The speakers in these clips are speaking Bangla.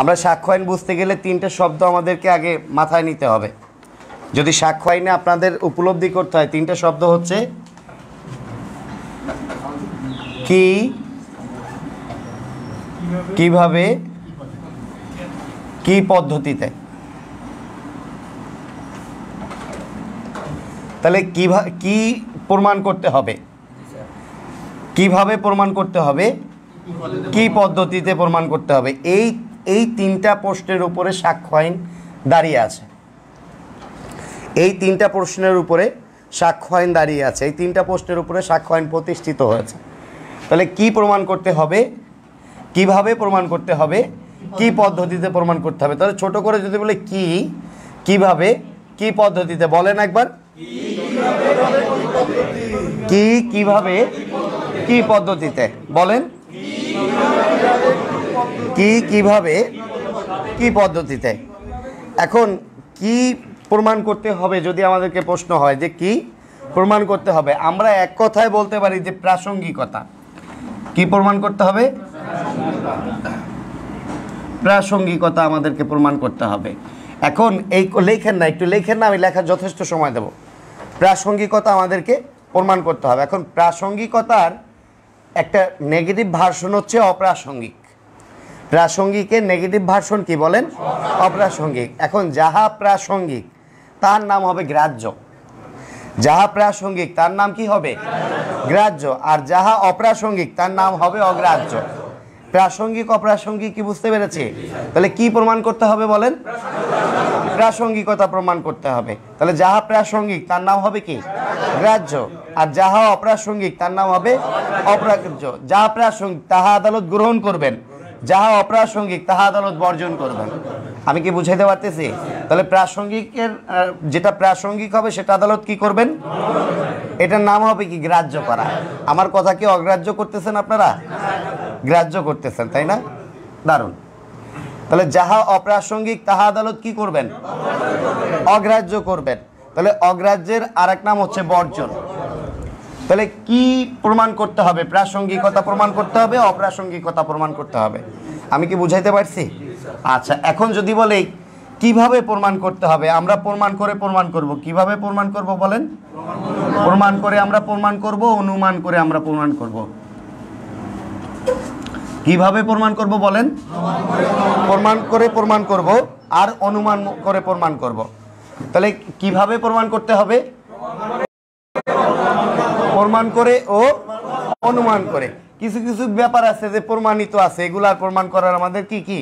আমরা সাক্ষ্য আইন বুঝতে গেলে তিনটে শব্দ আমাদেরকে আগে মাথায় নিতে হবে। যদি সাক্ষ্য আইনে আপনাদের উপলব্ধি করতে হয়, তিনটে শব্দ হচ্ছে কি, কীভাবে, কি পদ্ধতিতে। তাহলে কীভাবে কি প্রমাণ করতে হবে? কীভাবে প্রমাণ করতে হবে? কি পদ্ধতিতে প্রমাণ করতে হবে? এই এই তিনটা প্রশ্নের উপরে সাক্ষ্য আইন দাঁড়িয়ে আছে। এই তিনটা প্রশ্নের উপরে সাক্ষ্য আইন দাঁড়িয়ে আছে। এই তিনটা প্রশ্নের উপরে সাক্ষ্য আইন প্রতিষ্ঠিত হয়েছে। তাহলে কি প্রমাণ করতে হবে? কীভাবে প্রমাণ করতে হবে? কি পদ্ধতিতে প্রমাণ করতে হবে? তাহলে ছোট করে যদি বলে কি, কীভাবে, কি পদ্ধতিতে? বলেন একবার। কি, কীভাবে, কি পদ্ধতিতে? বলেন। কি কীভাবে, কি পদ্ধতিতে? এখন কি প্রমাণ করতে হবে যদি আমাদেরকে প্রশ্ন হয় যে কি প্রমাণ করতে হবে? আমরা এক কথায় বলতে পারি যে প্রাসঙ্গিকতা। কি প্রমাণ করতে হবে? প্রাসঙ্গিকতা আমাদেরকে প্রমাণ করতে হবে। এখন এই লেখেন না, একটু লেখেন না, আমি লেখার যথেষ্ট সময় দেব। প্রাসঙ্গিকতা আমাদেরকে প্রমাণ করতে হবে। এখন প্রাসঙ্গিকতার একটা নেগেটিভ ভার্সন হচ্ছে অপ্রাসঙ্গিক। প্রাসঙ্গিকের নেগেটিভ ভার্সন কি বলেন? অপ্রাসঙ্গিক। এখন যাহা প্রাসঙ্গিক, তার নাম হবে গ্রাহ্য। যাহা প্রাসঙ্গিক, তার নাম কি হবে? গ্রাহ্য। আর যাহা অপ্রাসঙ্গিক, তার নাম হবে অগ্রাহ্য। প্রাসঙ্গিক, অপ্রাসঙ্গিক কি বুঝতে পেরেছি? তাহলে কি প্রমাণ করতে হবে বলেন? প্রাসঙ্গিকতা প্রমাণ করতে হবে। তাহলে যাহা প্রাসঙ্গিক, তার নাম হবে কি? গ্রাহ্য। আর যাহা অপ্রাসঙ্গিক, তার নাম হবে অপ্রাগ্য যাহা প্রাসঙ্গিক, তাহা আদালত গ্রহণ করবেন। যাহা অপ্রাসঙ্গিক, তাহা আদালত বর্জন করবেন। আমি কি বুঝাইতে পারতেছি? তাহলে প্রাসঙ্গিকের যেটা প্রাসঙ্গিক হবে, সেটা আদালত কি করবেন? এটার নাম হবে কি? গ্রাহ্য করা। আমার কথা কি অগ্রাহ্য করতেছেন আপনারা? গ্রাহ্য করতেছেন, তাই না? দারুণ। তাহলে যাহা অপ্রাসঙ্গিক, তাহা আদালত কি করবেন? অগ্রাহ্য করবেন। তাহলে অগ্রাহ্যের আরেক নাম হচ্ছে বর্জন। তাহলে কি প্রমাণ করতে হবে? প্রাসঙ্গিকতা প্রমাণ করতে হবে, অপ্রাসঙ্গিকতা প্রমাণ করতে হবে? আমি কি বুঝাইতে পারছি? আচ্ছা এখন যদি বলে, কীভাবে প্রমাণ করতে হবে? আমরা প্রমাণ করে প্রমাণ করব। কীভাবে প্রমাণ করব বলেন? প্রমাণ করে আমরা প্রমাণ করব, অনুমান করে আমরা প্রমাণ করব। কীভাবে প্রমাণ করব বলেন? প্রমাণ করে প্রমাণ করব আর অনুমান করে প্রমাণ করব। তাহলে কীভাবে প্রমাণ করতে হবে? প্রমাণ করে ও অনুমান করে। কিছু কিছু ব্যাপার আছে যে প্রমাণিত আছে, এগুলো আর প্রমাণ করার আমাদের কি কি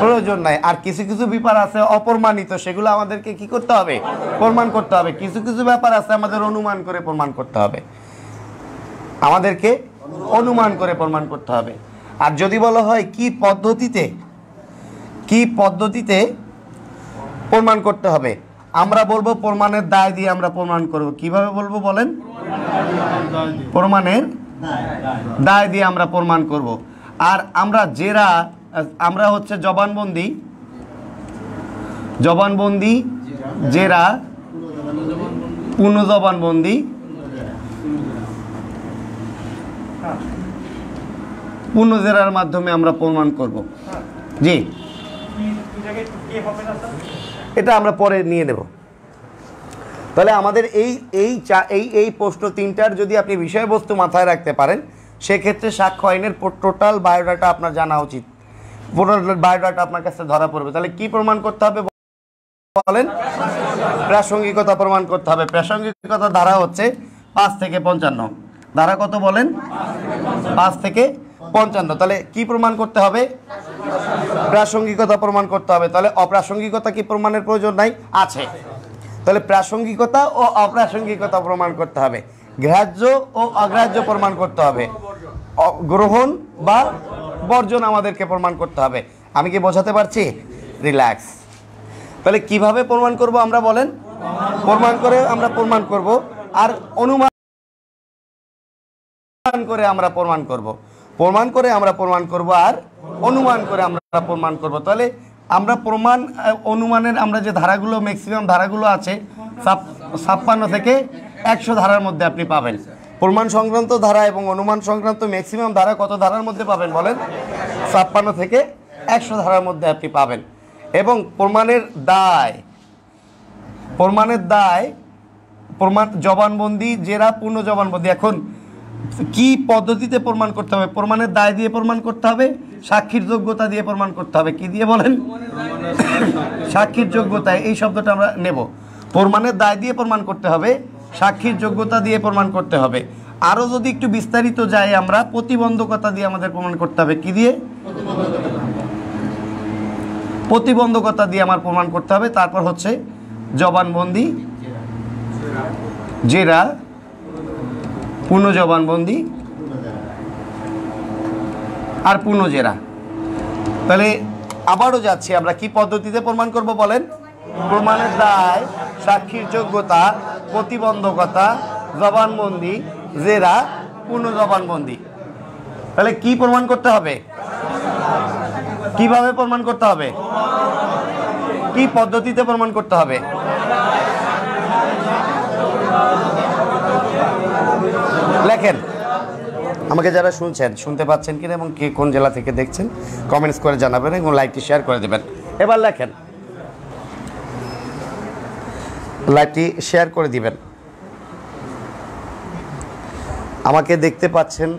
প্রয়োজন নাই। আর কিছু কিছু ব্যাপার আছে অপ্রমাণিত, সেগুলো আমাদেরকে কি করতে হবে? প্রমাণ করতে হবে। কিছু কিছু ব্যাপার আছে আমাদের অনুমান করে প্রমাণ করতে হবে। আমাদেরকে অনুমান করে প্রমাণ করতে হবে। আর যদি বলা হয় কি পদ্ধতিতে কি পদ্ধতিতে প্রমাণ করতে হবে? আমরা বলব প্রমাণের দায় দিয়ে আমরা প্রমাণ করব। কীভাবে বলব বলেন? প্রমাণের দায় দিয়ে আমরা প্রমাণ করব। আর আমরা জেরা, আমরা হচ্ছে জবানবন্দি। জবানবন্দি, জেরা পূর্ণ জবানবন্দি পূর্ণ জেরার মাধ্যমে আমরা প্রমাণ করব। জি। এটা আমরা পরে নিয়ে নেব। তাহলে আমাদের এই এই চা- এই এই প্রশ্ন তিনটার যদি আপনি বিষয়বস্তু মাথায় রাখতে পারেন, সেক্ষেত্রে সাক্ষ্য আইনের টোটাল বায়োডাটা আপনার জানা উচিত। পুরো বায়োডাটা আপনার কাছে ধরা পড়বে। তাহলে কি প্রমাণ করতে হবে বলেন? প্রাসঙ্গিকতা প্রমাণ করতে হবে। প্রাসঙ্গিকতা ধারা হচ্ছে পাঁচ থেকে পঞ্চান্ন। ধারা কত বলেন? পাঁচ থেকে পঞ্চান্ন। তাহলে কি প্রমাণ করতে হবে? প্রাসঙ্গিকতা প্রমাণ করতে হবে। তাহলে অপ্রাসঙ্গিকতা কি প্রমাণের প্রয়োজন নাই? আছে। তাহলে প্রাসঙ্গিকতা ও অপ্রাসঙ্গিকতা প্রমাণ করতে হবে। গ্রাহ্য ও অগ্রাহ্য প্রমাণ করতে হবে। গ্রহণ বা বর্জন আমাদেরকে প্রমাণ করতে হবে। আমি কি বোঝাতে পারছি? রিল্যাক্স। তাহলে কীভাবে প্রমাণ করব আমরা বলেন? প্রমাণ করে আমরা প্রমাণ করব। আর অনুমান করে আমরা প্রমাণ করব। প্রমাণ করে আমরা প্রমাণ করব আর অনুমান করে আমরা প্রমাণ করব। তাহলে আমরা প্রমাণ অনুমানের আমরা যে ধারাগুলো ম্যাক্সিমাম ধারাগুলো আছে ছাপ্পান্ন থেকে একশো ধারার মধ্যে আপনি পাবেন। প্রমাণ সংক্রান্ত ধারা এবং অনুমান সংক্রান্ত ম্যাক্সিমাম ধারা কত ধারার মধ্যে পাবেন বলেন? ছাপ্পান্ন থেকে একশো ধারার মধ্যে আপনি পাবেন। এবং প্রমাণের দায় প্রমাণের দায়, প্রমাণ, জবানবন্দি, জেরা, পূর্ণ জবানবন্দি। এখন কি পদ্ধতিতে প্রমাণ করতে হবে? প্রমাণের দায় দিয়ে প্রমাণ করতে হবে? সাক্ষীর যোগ্যতা দিয়ে প্রমাণ করতে হবে। কি দিয়ে বলেন? সাক্ষীর যোগ্যতা, এই শব্দটা আমরা নেব। প্রমাণের দায় দিয়ে প্রমাণ করতে হবে, সাক্ষীর যোগ্যতা দিয়ে প্রমাণ করতে হবে। আরও যদি একটু বিস্তারিত যাই আমরা, প্রতিবন্ধকতা দিয়ে আমাদের প্রমাণ করতে হবে। কি দিয়ে? প্রতিবন্ধকতা দিয়ে আমার প্রমাণ করতে হবে। তারপর হচ্ছে জবানবন্দি, জেরা পূর্ণ জবানবন্দি আর পূর্ণ জেরা তাহলে আবারও যাচ্ছি, আমরা কি পদ্ধতিতে প্রমাণ করব বলেন? প্রমাণের দায়, সাক্ষীর যোগ্যতা, প্রতিবন্ধকতা, জবানবন্দি, জেরা পূর্ণ জবানবন্দি তাহলে কি প্রমাণ করতে হবে? কীভাবে প্রমাণ করতে হবে? কি পদ্ধতিতে প্রমাণ করতে হবে? লেখেন। আমাকে যারা শুনছেন, শুনতে পাচ্ছেন কিনা এবং কে কোন জেলা থেকে দেখছেন কমেন্টস করে জানাবেন এবং লাইভটি শেয়ার করে দেবেন। এবার লেখেন। লাইভটি শেয়ার করে দিবেন। আমাকে দেখতে পাচ্ছেন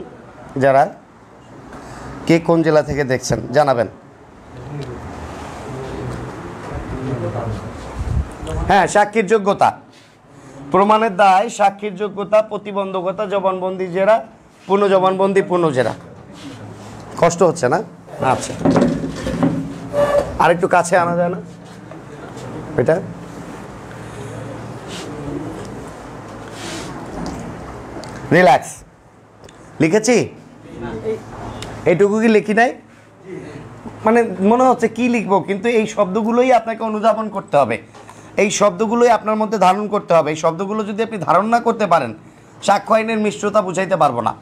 যারা, কে কোন জেলা থেকে দেখছেন, জানাবেন। হ্যাঁ সাক্ষীর যোগ্যতা। প্রমাণের দায়, সাক্ষীর যোগ্যতা, প্রতিবন্ধকতা, জবানবন্দি জেরা পূর্ণ জবানবন্দি পূর্ণ জেরা কষ্ট হচ্ছে না? আচ্ছা আর একটু কাছে আনা যায় না? এটা? রিল্যাক্স লিখেছি? এইটুকু কি লিখি নাই? মানে মনে হচ্ছে কি লিখব, কিন্তু এই শব্দগুলোই আপনাকে অনুধাবন করতে হবে। এই শব্দগুলোই আপনার মধ্যে ধারণ করতে হবে। এই শব্দগুলো যদি আপনি ধারণ না করতে পারেন, সাক্ষ্য আইনের মিশ্রতা বুঝাইতে পারব না।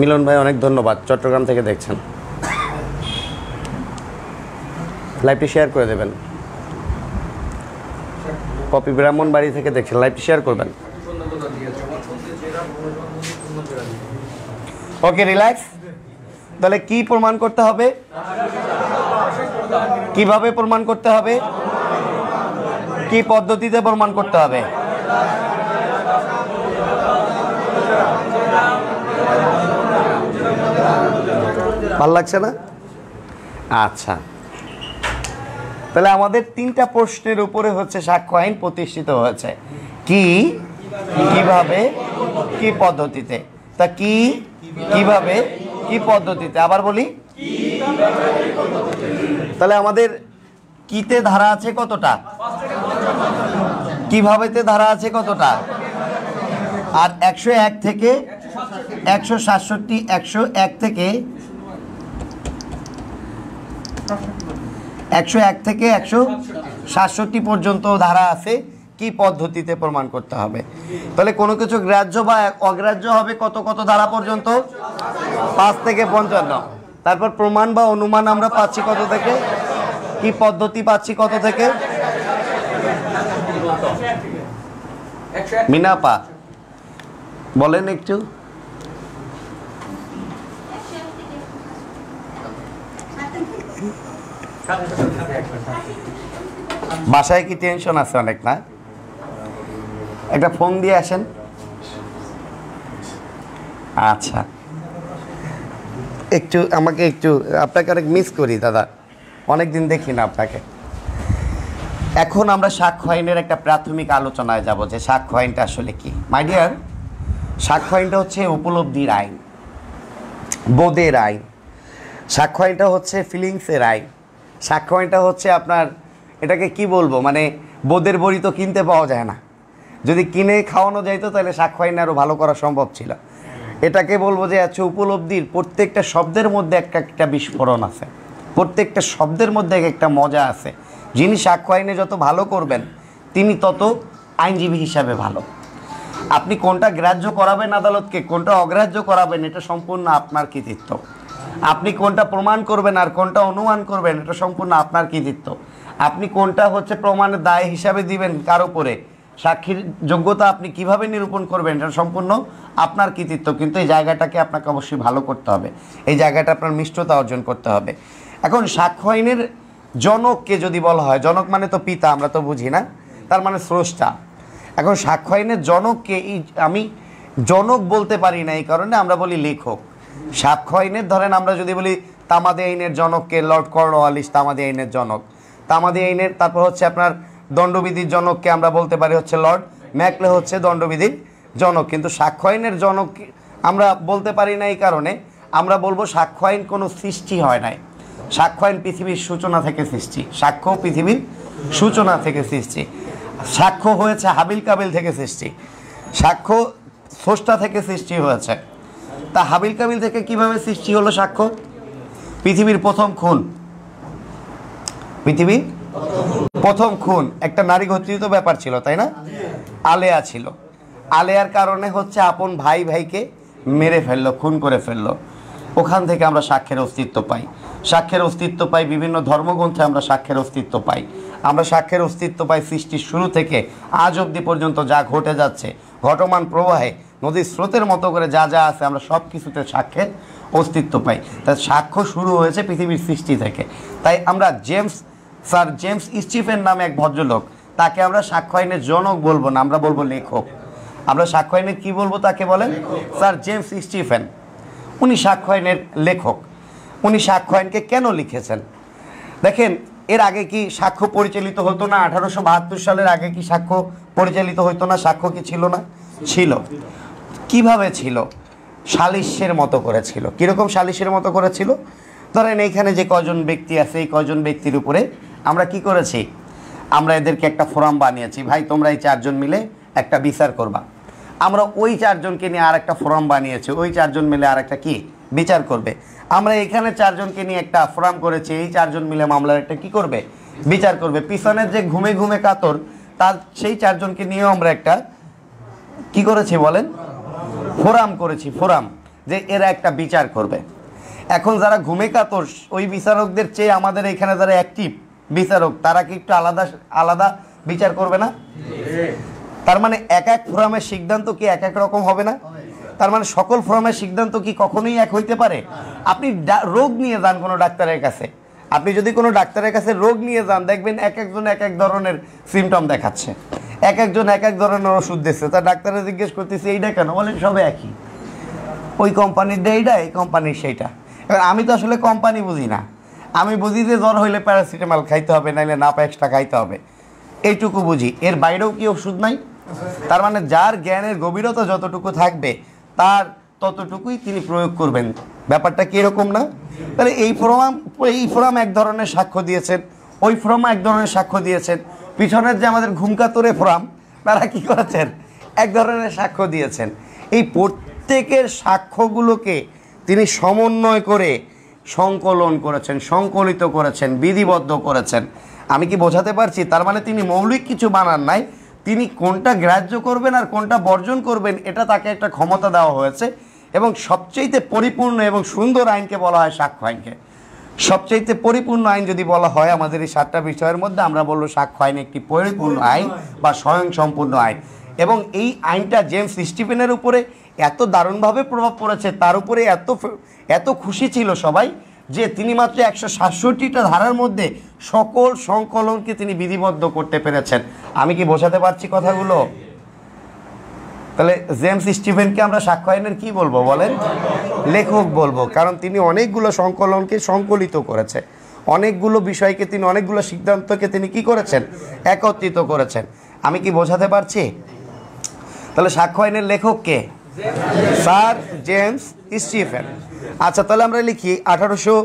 মিলন ভাই, অনেক ধন্যবাদ। চট্টগ্রাম থেকে দেখছেন। লাইভটি শেয়ার করে দেবেন। কপি ব্রাহ্মণবাড়ি থেকে দেখছেন লাইভটি শেয়ার করবেন। ওকে রিল্যাক্স তাহলে কি প্রমাণ করতে হবে? কীভাবে প্রমাণ করতে হবে? কি পদ্ধতিতে প্রমাণ করতে হবে? ভালো লাগছে না? আচ্ছা। তাহলে আমাদের তিনটা প্রশ্নের উপরে হচ্ছে সাক্ষ্য আইন প্রতিষ্ঠিত হয়েছে। কি? কীভাবে? কি পদ্ধতিতে? তা কি? কীভাবে? কি পদ্ধতিতে? আবার বলি। তাহলে আমাদের কিতে ধারা আছে কতটা? কিভাবেতে ধারা আছে কতটা? আর একশো এক থেকে একশো সাতষট্টি, একশো এক থেকে একশো এক থেকে একশো সাতষট্টি পর্যন্ত ধারা আছে কি পদ্ধতিতে প্রমাণ করতে হবে। তাহলে কোনো কিছু গ্রাহ্য বা অগ্রাহ্য হবে কত কত ধারা পর্যন্ত? পাঁচ থেকে পঞ্চান্ন। তারপর প্রমাণ বা অনুমান আমরা পাচ্ছি কত থেকে? কি পদ্ধতি পাচ্ছি কত থেকে? মিনাপা। বলেন একটু। বাসায় কি টেনশন আছে অনেক, না? একটা ফোন দিয়ে আসেন। আচ্ছা। একটু আমাকে একটু, আপনাকে অনেক মিস করি, দাদা। অনেক দিন দেখি না আপনাকে। এখন আমরা আইনের একটা প্রাথমিক আলোচনায় যাব যে আইনটা আসলে কি। মাই ডিয়ার আইনটা হচ্ছে উপলব্ধির আইন, বোধের আইন। আইনটা হচ্ছে ফিলিংসের আইন। সাক্ষ্য হচ্ছে আপনার, এটাকে কি বলব? মানে বোধের বড়ি তো কিনতে পাওয়া যায় না। যদি কিনে খাওয়ানো যাইতো, তাহলে সাক্ষ্য আরও ভালো করা সম্ভব ছিল। এটাকে বলব যে আচ্ছা উপলব্ধির প্রত্যেকটা শব্দের মধ্যে একটা একটা বিস্ফোরণ আছে। প্রত্যেকটা শব্দের মধ্যে এক একটা মজা আছে। যিনি সাক্ষ্য আইনে যত ভালো করবেন, তিনি তত আইনজীবী হিসাবে ভালো। আপনি কোনটা গ্রাহ্য করাবেন আদালতকে, কোনটা অগ্রাহ্য করাবেন, এটা সম্পূর্ণ আপনার কৃতিত্ব। আপনি কোনটা প্রমাণ করবেন আর কোনটা অনুমান করবেন, এটা সম্পূর্ণ আপনার কৃতিত্ব আপনি কোনটা হচ্ছে প্রমাণের দায় হিসাবে দিবেন, কার উপরে? সাক্ষীর যোগ্যতা আপনি কীভাবে নিরূপণ করবেন, এটা সম্পূর্ণ আপনার কৃতিত্ব কিন্তু এই জায়গাটাকে আপনাকে অবশ্যই ভালো করতে হবে। এই জায়গাটা আপনার মিষ্টতা অর্জন করতে হবে। এখন সাক্ষ্য আইনের জনককে যদি বলা হয়, জনক মানে তো পিতা, আমরা তো বুঝি না, তার মানে স্রষ্টা। এখন সাক্ষ্য আইনের জনককে এই, আমি জনক বলতে পারি না, এই কারণে আমরা বলি লেখক। সাক্ষ্য আইনের ধরেন আমরা যদি বলি তামাদি আইনের জনককে লর্ড কর্নওয়ালিস তামাদি আইনের জনক। তামাদি আইনের, তারপর হচ্ছে আপনার দণ্ডবিধির জনককে আমরা বলতে পারি হচ্ছে লর্ড ম্যাকলে হচ্ছে দণ্ডবিধির জনক। কিন্তু সাক্ষ্য আইনের জনক আমরা বলতে পারি না এই কারণে। আমরা বলব সাক্ষ্য আইন কোনো সৃষ্টি হয় নাই। সাক্ষ্য আইন পৃথিবীর সূচনা থেকে সৃষ্টি। সাক্ষ্য পৃথিবীর সূচনা থেকে সৃষ্টি। সাক্ষ্য হয়েছে হাবিল কাবিল থেকে সৃষ্টি। সাক্ষ্য স্রষ্টা থেকে সৃষ্টি হয়েছে। তা হাবিল কাবিল থেকে কীভাবে সৃষ্টি হলো সাক্ষ্য? পৃথিবীর প্রথম খুন। পৃথিবীর প্রথম খুন। একটা নারী ঘটিত ব্যাপার ছিল, তাই না? আলেয়া ছিল। আলেয়ার কারণে হচ্ছে আপন ভাই ভাইকে মেরে ফেলল, খুন করে ফেলল। ওখান থেকে আমরা সাক্ষ্যের অস্তিত্ব পাই। সাক্ষ্যের অস্তিত্ব পাই, বিভিন্ন ধর্মগ্রন্থে আমরা সাক্ষ্যের অস্তিত্ব পাই। আমরা সাক্ষ্যের অস্তিত্ব পাই সৃষ্টির শুরু থেকে, আজ অবধি পর্যন্ত যা ঘটে যাচ্ছে, ঘটমান প্রবাহে নদীর স্রোতের মতো করে যা যা আছে আমরা সব কিছুতে সাক্ষ্যের অস্তিত্ব পাই। তাই সাক্ষ্য শুরু হয়েছে পৃথিবীর সৃষ্টি থেকে। তাই আমরা জেমস, স্যার জেমস স্টিফেন নামে এক ভদ্রলোক, তাকে আমরা সাক্ষ্য আইনের জনক বলব না, আমরা বলব লেখক। আমরা সাক্ষ্য আইনের কী বলব তাকে বলেন? স্যার জেমস স্টিফেন উনি সাক্ষ্য আইনের লেখক। উনি সাক্ষ্য আইনকে কেন লিখেছেন? দেখেন, এর আগে কি সাক্ষ্য পরিচালিত হতো না? আঠারোশো বাহাত্তর সালের আগে কি সাক্ষ্য পরিচালিত হতো না? সাক্ষ্য কি ছিল না? ছিল। কীভাবে ছিল? সালিশের মতো করেছিল। কীরকম সালিশের মতো করেছিল? ধরেন এইখানে যে কজন ব্যক্তি আছে, এই কজন ব্যক্তির উপরে আমরা কি করেছি? আমরা এদেরকে একটা ফোরাম বানিয়েছি। ভাই, তোমরা এই চারজন মিলে একটা বিচার করবা। আমরা ওই চারজনকে নিয়ে আর একটা ফোরাম বানিয়েছি। ওই চারজন মিলে আর একটা কী? বিচার করবে। আমরা এখানে চারজনকে নিয়ে একটা ফোরাম করেছি। এই চারজন মিলে মামলার একটা কি করবে? বিচার করবে। পিছনের যে ঘুমে ঘুমে কাতর, তার সেই চারজনকে নিয়েও আমরা একটা কি করেছি বলেন? ফোরাম করেছি, ফোরাম, যে এরা একটা বিচার করবে। এখন যারা ঘুমে কাতর ওই বিচারকদের চেয়ে আমাদের এখানে যারা অ্যাক্টিভ বিচারক, তারা কি একটু আলাদা আলাদা বিচার করবে না? তার মানে এক এক ফোরামের সিদ্ধান্ত কি এক এক রকম হবে না? তার মানে সকল ফোরামের সিদ্ধান্ত কি কখনোই এক হইতে পারে? আপনি রোগ নিয়ে যান কোনো ডাক্তারের কাছে। আপনি যদি কোনো ডাক্তারের কাছে রোগ নিয়ে যান, দেখবেন এক একজন এক এক ধরনের সিমটম দেখাচ্ছে। এক একজন এক এক ধরনের ওষুধ দিচ্ছে। তা ডাক্তারে জিজ্ঞেস করতেছে এইটা কেন? বলেন সব একই। ওই কোম্পানির এইটা এই কোম্পানির সেইটা এবার আমি তো আসলে কোম্পানি বুঝি না। আমি বুঝি যে জ্বর হইলে প্যারাসিটামল খাইতে হবে, নাইলে না এক্সট্রা খাইতে হবে। এইটুকু বুঝি। এর বাইরেও কি ওষুধ নাই? তার মানে যার জ্ঞানের গভীরতা যতটুকু থাকবে, তার ততটুকুই তিনি প্রয়োগ করবেন। ব্যাপারটা কি এরকম না? তাহলে এই ফোরাম এই ফোরাম এক ধরনের সাক্ষ্য দিয়েছেন, ওই ফোরাম এক ধরনের সাক্ষ্য দিয়েছেন। পিছনের যে আমাদের ঘুমকাতরে ফোরাম, তারা কি করেছেন? এক ধরনের সাক্ষ্য দিয়েছেন। এই প্রত্যেকের সাক্ষ্যগুলোকে তিনি সমন্বয় করে সংকলন করেছেন, সংকলিত করেছেন, বিধিবদ্ধ করেছেন। আমি কি বোঝাতে পারছি? তার মানে তিনি মৌলিক কিছু বানান নাই, তিনি কোনটা গ্রাহ্য করবেন আর কোনটা বর্জন করবেন, এটা তাকে একটা ক্ষমতা দেওয়া হয়েছে। এবং সবচেয়েতে পরিপূর্ণ এবং সুন্দর আইনকে বলা হয় সাক্ষ্য আইনকে। সবচাইতে পরিপূর্ণ আইন যদি বলা হয় আমাদের এই সাতটা বিষয়ের মধ্যে, আমরা বলব সাক্ষ্য আইন একটি পরিপূর্ণ আইন বা স্বয়ং সম্পূর্ণ আইন। এবং এই আইনটা জেমস স্টিফেনের উপরে এত দারুণভাবে প্রভাব পড়েছে, তার উপরে এত এত খুশি ছিল সবাই যে তিনি মাত্র একশো সাতষট্টিটা ধারার মধ্যে সকল সংকলনকে তিনি বিধিবদ্ধ করতে পেরেছেন। আমি কি বোঝাতে পারছি কথাগুলো? তাহলে জেমস স্টিভেনকে আমরা সাক্ষ্য আইনের কি বলব বলেন? লেখক বলব, কারণ তিনি অনেকগুলো সংকলনকে সংকলিত করেছে। অনেকগুলো বিষয়কে তিনি, অনেকগুলো সিদ্ধান্তকে তিনি কি করেছেন? একত্রিত করেছেন। আমি কি বোঝাতে পারছি? তাহলে সাক্ষ্য আইনের লেখক কে? Sir James Stephen. আচ্ছা তাহলে আমরা লিখি, আঠারোশো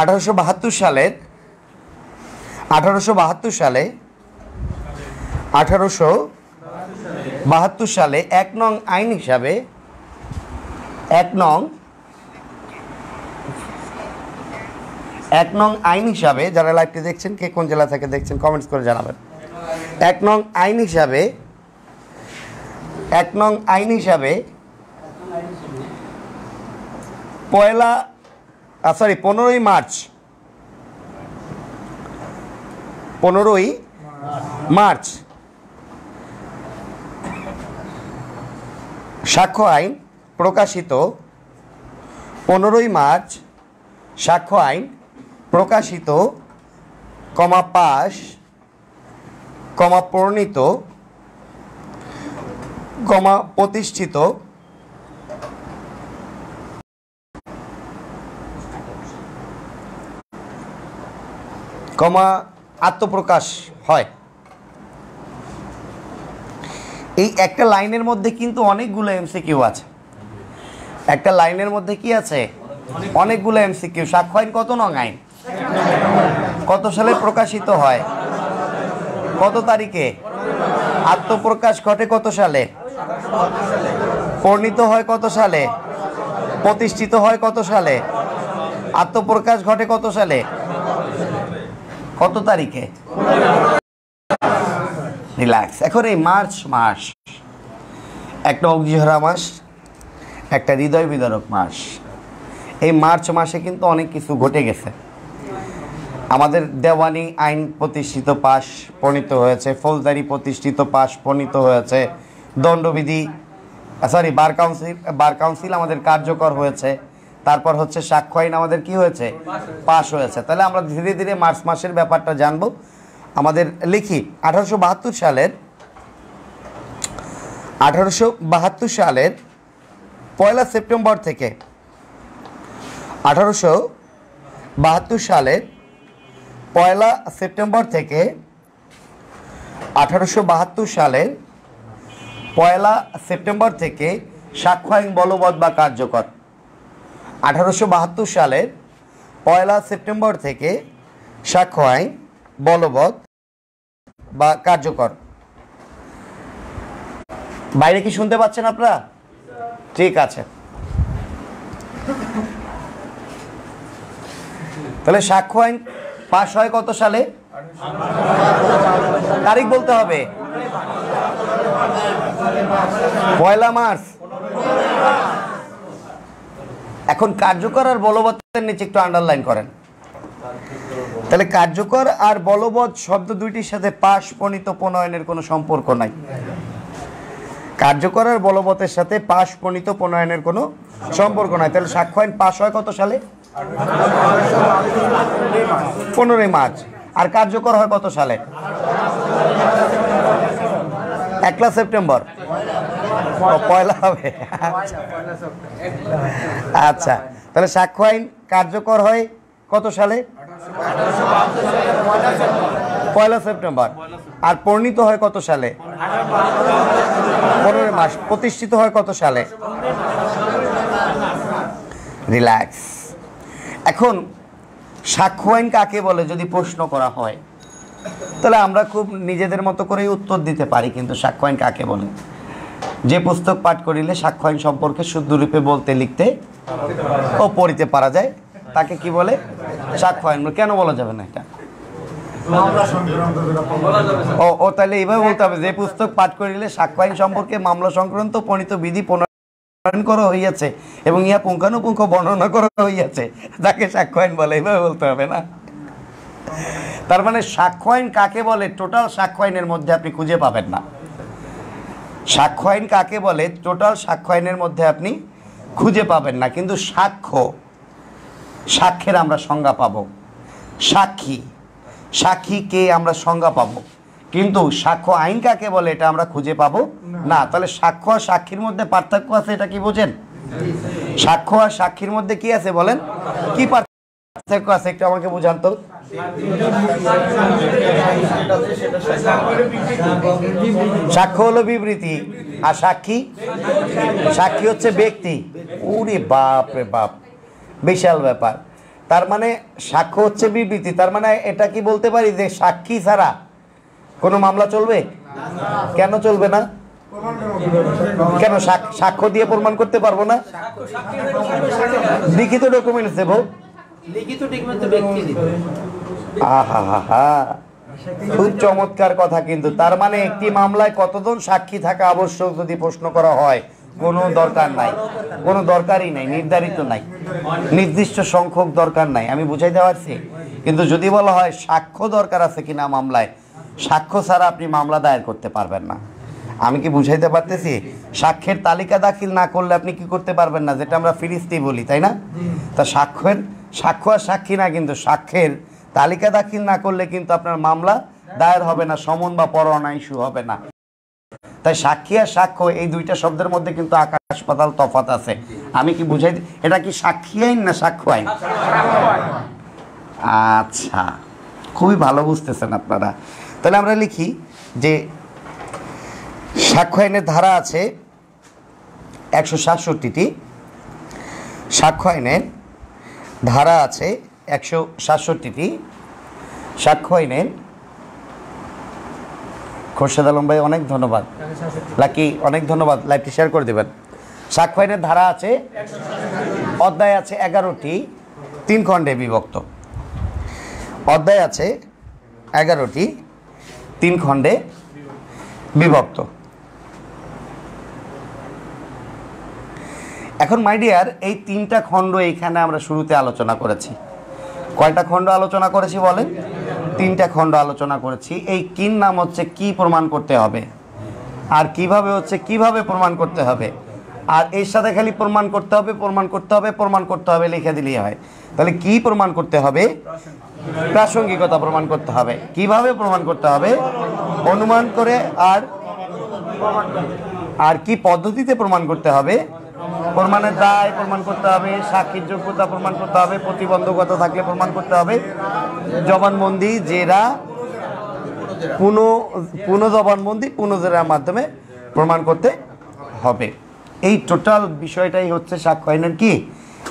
আঠারোশো বাহাত্তর সালের আঠারোশো বাহাত্তর সালে, আঠারোশো বাহাত্তর সালে এক নং আইন হিসাবে এক নং এক নং আইন হিসাবে যারা লাইভটি দেখছেন, কে কোন জেলা থেকে দেখছেন কমেন্টস করে জানাবেন। এক নং আইন হিসাবে এক নং আইন হিসাবে পয়লা সরি পনেরোই মার্চ পনেরোই মার্চ সাক্ষ্য আইন প্রকাশিত পনেরোই মার্চ, সাক্ষ্য আইন প্রকাশিত, কমা পাশ কমা প্রণীত, কমা প্রতিষ্ঠিত। কমা আত্মপ্রকাশ হয়। এই একটা লাইনের মধ্যে কিন্তু অনেকগুলো এমসিকিউ আছে। একটা লাইনের মধ্যে কি আছে? অনেকগুলো এমসিকিউ। সাক্ষ্য আইন কত নং আইন? কত সালে প্রকাশিত হয়? কত তারিখে? আত্মপ্রকাশ ঘটে কত সালে? পরিণীত হয় কত সালে? প্রতিষ্ঠিত হয় কত সালে? আত্মপ্রকাশ ঘটে কত সালে? কত তারিখে? রিল্যাক্স এখন এই মার্চ মাস। একটা অগ্নিঝরা মাস, একটা হৃদয় বিদারক মাস। এই মার্চ মাসে কিন্তু অনেক কিছু ঘটে গেছে। আমাদের দেওয়ানি আইন প্রতিষ্ঠিত পাশ প্রণীত হয়েছে, ফৌজদারি প্রতিষ্ঠিত পাশ প্রণীত হয়েছে, দণ্ডবিধি sorry bar council bar council আমাদের কার্যকর হয়েছে, তারপর হচ্ছে সাক্ষ্য আইন আমাদের কি হয়েছে? পাশ হয়েছে। তাহলে আমরা ধীরে ধীরে মার্চ মাসের ব্যাপারটা জানব। আমাদের লিখি, আঠারোশো বাহাত্তর সালের, আঠারোশো বাহাত্তর সালের পয়লা সেপ্টেম্বর থেকে আঠারোশো বাহাত্তর সালের পয়লা সেপ্টেম্বর থেকে আঠারোশো বাহাত্তর সালের পয়লা সেপ্টেম্বর থেকে সাক্ষ্য আইন বলবৎ বা কার্যকর। আঠারোশো বাহাত্তর সালের পয়লা সেপ্টেম্বর থেকে সাক্ষ্য আইন বলবৎ বা কার্যকর। বাইরে কি শুনতে পাচ্ছেন আপনারা? ঠিক আছে। তাহলে সাক্ষ্য আইন পাশ হয় কত সালে? তারিখ বলতে হবে। পয়লা মার্চ। এখন কার্যকর আর বলবতের নিচে একটু আন্ডারলাইন করেন। তাহলে কার্যকর আর বলবৎ শব্দ দুইটির সাথে পাশ প্রণীত প্রণয়নের কোনো সম্পর্ক নাই। কার্যকর আর বলবতের সাথে পাশ প্রণীত প্রণয়নের কোনো সম্পর্ক নাই। তাহলে সাক্ষ্য আইন পাশ হয় কত সালে? পনেরোই মার্চ। আর কার্যকর হয় কত সালে? একলা সেপ্টেম্বর। পয়লা হবে। আচ্ছা তাহলে সাক্ষ্য আইন কার্যকর হয় কত সালে? পয়লা সেপ্টেম্বর। আর পরিণীত হয় কত সালে? পনেরো মাস প্রতিষ্ঠিত হয় কত সালে? রিল্যাক্স এখন সাক্ষ্য আইন কাকে বলে যদি প্রশ্ন করা হয়? তাহলে আমরা খুব নিজেদের মতো করেই উত্তর দিতে পারি, কিন্তু সাক্ষ্য আইন কাকে বলে? যে পুস্তক পাঠ করিলে সাক্ষ্য আইন সম্পর্কে শুদ্ধরূপে বলতে লিখতে ও পড়িতে পারা যায়। তাকে কি বলে? সাক্ষ্য আইন কেন বলা যাবে না এটা? ও ও তাহলে এইভাবে বলতে হবে যে পুস্তক পাঠ করিলে সাক্ষ্য আইন সম্পর্কে মামলা সংক্রান্ত প্রণীত বিধি প্রণয়ন করা হইয়াছে এবং ইহা পুঙ্খানুপুঙ্খ বর্ণনা করা হইয়াছে। তাকে সাক্ষ্য আইন বলে, এইভাবে বলতে হবে না? তার মানে সাক্ষ্য কাকে বলে? টোটাল সাক্ষ্য আইনের মধ্যে আপনি খুঁজে পাবেন না। সাক্ষ্য আইন কাকে বলে? টোটাল সাক্ষ্য আইনের মধ্যে আপনি খুঁজে পাবেন না। কিন্তু সাক্ষ্য সাক্ষ্যের আমরা সংজ্ঞা পাবো। সাক্ষী। সাক্ষীকে আমরা সংজ্ঞা পাবো। কিন্তু সাক্ষ্য আইন কাকে বলে এটা আমরা খুঁজে পাবো? না, তাহলে সাক্ষ্য আর সাক্ষীর মধ্যে পার্থক্য আছে, এটা কি বোঝেন? সাক্ষ্য আর সাক্ষীর মধ্যে কি আছে বলেন? কি পার্থক্য আছে একটু আমাকে বোঝান তো। সাক্ষ্য হলো বিবৃতি, আর সাক্ষী? সাক্ষী হচ্ছে ব্যক্তি। ওরে বাপ রে বাপ। বিশাল ব্যাপার। তার মানে সাক্ষ্য হচ্ছে বিবৃতি। তার মানে এটা কি বলতে পারি যে সাক্ষী ছাড়া কোনো মামলা চলবে? কেন চলবে না? কেন সাক- সাক্ষ্য দিয়ে প্রমাণ করতে পারব না? লিখিত ডকুমেন্টস দেবো। খুব চমৎকার কথা কিন্তু। তার মানে একটি মামলায় কতজন সাক্ষী থাকা আবশ্যক যদি প্রশ্ন করা হয়? কোনো দরকার নাই। কোনো দরকারই নাই, নির্ধারিত নাই। নির্দিষ্ট সংখ্যক দরকার নাই, আমি বুঝাইতে পারছি? কিন্তু যদি বলা হয় সাক্ষ্য দরকার আছে কিনা মামলায়, সাক্ষ্য ছাড়া আপনি মামলা দায়ের করতে পারবেন না। আমি কি বুঝাইতে পারতেছি? সাক্ষ্যের তালিকা দাখিল না করলে আপনি কি করতে পারবেন না, যেটা আমরা ফিরিস্তি বলি, তাই না? তা সাক্ষ্যের, সাক্ষ্য আর সাক্ষী না, কিন্তু সাক্ষ্যের তালিকা দাখিল না করলে কিন্তু আপনার মামলা দায়ের হবে না, সমন বা পরোয়ানা ইস্যু হবে না। তাই সাক্ষী আর সাক্ষ্য, এই দুইটা শব্দের মধ্যে কিন্তু আকাশ পাতাল তফাত আছে। আমি কি বুঝাই এটা কি সাক্ষী আইন না সাক্ষ্য আইন? আচ্ছা খুবই ভালো বুঝতেছেন আপনারা। তাহলে আমরা লিখি যে সাক্ষ্য আইনের ধারা আছে একশো সাতষট্টিটি। সাক্ষ্য আইনের ধারা আছে একশো সাতষট্টিটি। সাক্ষ্য আইনের খোরশেদ আলম ভাই, অনেক ধন্যবাদ। লাকি, অনেক ধন্যবাদ। লাইভটি শেয়ার করে দেবেন। সাক্ষ্য আইনের ধারা আছে, অধ্যায় আছে এগারোটি, তিন খণ্ডে বিভক্ত। অধ্যায় আছে এগারোটি, তিন খণ্ডে বিভক্ত। এখন মাই ডিয়ার এই তিনটা খণ্ড এইখানে আমরা শুরুতে আলোচনা করেছি। কয়টা খণ্ড আলোচনা করেছি বলেন? তিনটা খণ্ড আলোচনা করেছি। এই কিন নাম হচ্ছে কি প্রমাণ করতে হবে? আর কীভাবে হচ্ছে, কীভাবে প্রমাণ করতে হবে? আর এর সাথে খালি প্রমাণ করতে হবে, প্রমাণ করতে হবে, প্রমাণ করতে হবে লিখে দিলেই হয়। তাহলে কি প্রমাণ করতে হবে? প্রাসঙ্গিকতা প্রমাণ করতে হবে। কীভাবে প্রমাণ করতে হবে? অনুমান করে আর আর কি পদ্ধতিতে প্রমাণ করতে হবে? প্রমাণের দায় প্রমাণ করতে হবে, সাক্ষীর যোগ্যতা প্রমাণ করতে হবে, প্রতিবন্ধকতা থাকলে প্রমাণ করতে হবে। জবানবন্দি জেরা, পুনঃ পুনঃ জবানবন্দি পুনঃ জেরার মাধ্যমে প্রমাণ করতে হবে। এই টোটাল বিষয়টাই হচ্ছে সাক্ষ্য। আইনের কি?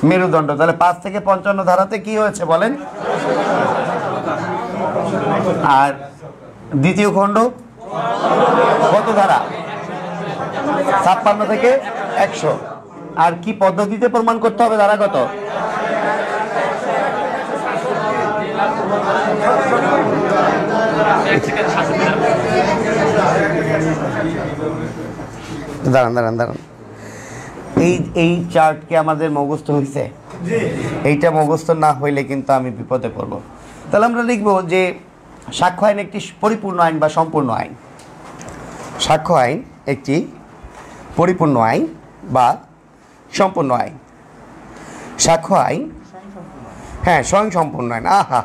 মেরুদণ্ড। তাহলে পাঁচ থেকে পঞ্চান্ন ধারাতে কি হয়েছে বলেন? আর দ্বিতীয় খণ্ড? কত ধারা? ছাপ্পান্ন থেকে একশো। আর কি পদ্ধতিতে প্রমাণ করতে হবে? ধারা কত? দাঁড়ান দাঁড়ান দাঁড়ান। এই এই চার্ট কি আমাদের মুখস্থ হয়েছে এইটা মুখস্থ না হইলে কিন্তু আমি বিপদে পড়ব। তাহলে আমরা লিখব যে সাক্ষ্য আইন একটি পরিপূর্ণ আইন বা সম্পূর্ণ আইন। সাক্ষ্য আইন একটি পরিপূর্ণ আইন বা সম্পূর্ণ আইন। সাক্ষ্য আইন? হ্যাঁ স্বয়ং সম্পূর্ণ আইন আহা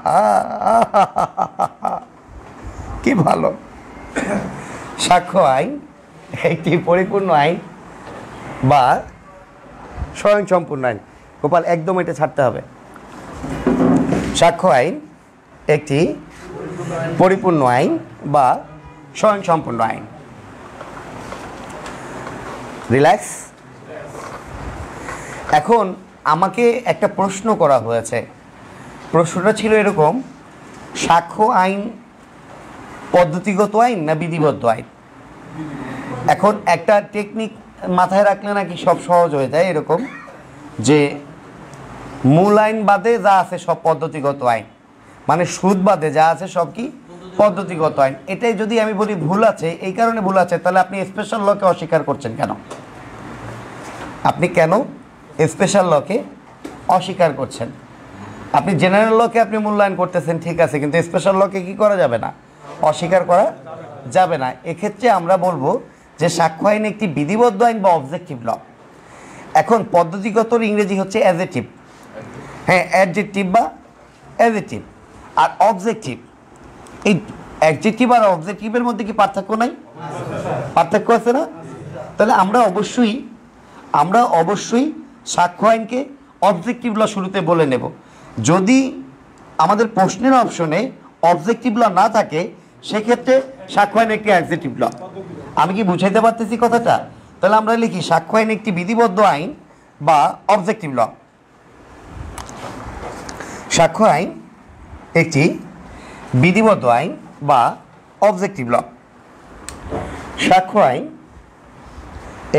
কি ভালো। সাক্ষ্য আইন, একটি পরিপূর্ণ আইন বা স্বয়ং সম্পূর্ণ আইন। গোপাল, একদম এটা ছাড়তে হবে। সাক্ষ্য আইন, একটি পরিপূর্ণ আইন বা স্বয়ং সম্পূর্ণ আইন। রিল্যাক্স। এখন আমাকে একটা প্রশ্ন করা হয়েছে। প্রশ্নটা ছিল এরকম, সাক্ষ্য আইন, পদ্ধতিগত আইন না বিধিবদ্ধ আইন? এখন একটা টেকনিক মাথায় রাখলে নাকি সব সহজ হয়ে যায় এরকম, যে মূল আইন বাদে যা আছে সব পদ্ধতিগত আইন। মানে সুদ বাদে যা আছে সব কি? পদ্ধতিগত আইন। এটাই যদি আমি বলি ভুল আছে, এই কারণে ভুল আছে, তাহলে আপনি স্পেশাল লকে অস্বীকার করছেন কেন? আপনি কেন স্পেশাল লকে অস্বীকার করছেন। আপনি জেনারেল লকে আপনি মূল্যায়ন করতেছেন, ঠিক আছে, কিন্তু স্পেশাল লকে কি করা যাবে না? অস্বীকার করা যাবে না। এক্ষেত্রে আমরা বলব যে সাক্ষ্য আইন একটি বিধিবদ্ধ আইন বা অবজেক্টিভ ল এখন পদ্ধতিগত ইংরেজি হচ্ছে অ্যাজেটিভ হ্যাঁ অ্যাডজেক্টিভ বা অ্যাজেটিভ আর অবজেক্টিভ এই অ্যাডজেক্টিভ আর অবজেক্টিভের মধ্যে কি পার্থক্য নাই? পার্থক্য আছে না? তাহলে আমরা অবশ্যই আমরা অবশ্যই সাক্ষ্য আইনকে অবজেক্টিভ ল শুরুতে বলে নেব। যদি আমাদের প্রশ্নের অপশনে অবজেক্টিভ ল না থাকে, সেক্ষেত্রে সাক্ষ্য আইন একটি অ্যাডজেক্টিভ ল আমি কি বুঝাইতে পারতেছি কথাটা? তাহলে আমরা লিখি, সাক্ষ্য আইন একটি বিধিবদ্ধ আইন বা অবজেক্টিভ ল সাক্ষ্য আইন একটি বিধিবদ্ধ আইন বা অবজেক্টিভ ল সাক্ষ্য আইন